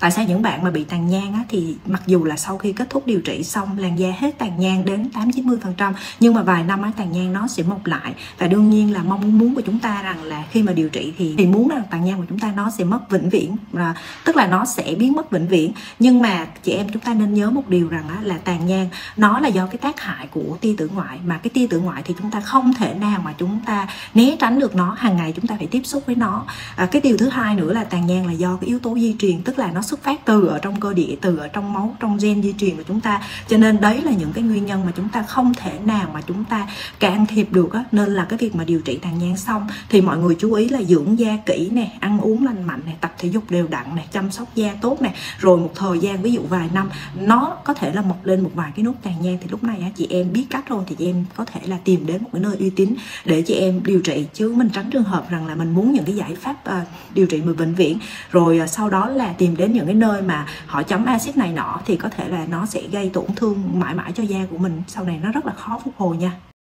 tại sao những bạn mà bị tàn nhang á, thì mặc dù là sau khi kết thúc điều trị xong làn da hết tàn nhang đến 8 90 phần trăm nhưng mà vài năm á tàn nhang nó sẽ mọc lại. Và đương nhiên là mong muốn của chúng ta rằng là khi mà điều trị thì thì muốn rằng tàn nhang của chúng ta nó sẽ mất vĩnh viễn là tức là nó sẽ biến mất vĩnh viễn. Nhưng mà chị em chúng ta nên nhớ một điều rằng á, là tàn nhang nó là do cái tác hại của tia tử ngoại. Mà cái tia tử ngoại thì chúng ta không thể nào mà chúng ta né tránh được nó hàng ngày chúng ta phải tiếp xúc với nó. À, cái điều thứ hai nữa là tàn nhang là do cái yếu tố di truyền tức là nó xuất phát từ ở trong cơ địa từ ở trong máu trong gen di truyền của chúng ta. Cho nên đấy là những cái nguyên nhân mà chúng ta không thể nào mà chúng ta can thiệp được á. Nên là cái việc mà điều trị tàn nhang xong thì mọi người chú ý là dưỡng da kỹ nè ăn uống lành mạnh này tập thể dục đều đặn này chăm sóc da tốt này rồi một thời gian ví dụ vài năm nó có thể là mọc lên một vài cái nốt tàn nhang. Thì lúc này á, chị em biết cách rồi thì chị em có thể là tìm đến một cái nơi uy tín để chị em điều trị. Chứ mình tránh trường hợp rằng là mình muốn những cái giải pháp uh, điều trị bệnh viện. Rồi uh, sau đó là tìm đến những cái nơi mà họ chấm axit này nọ thì có thể là nó sẽ gây tổn thương mãi mãi cho da của mình. Sau này nó rất là khó phục hồi nha.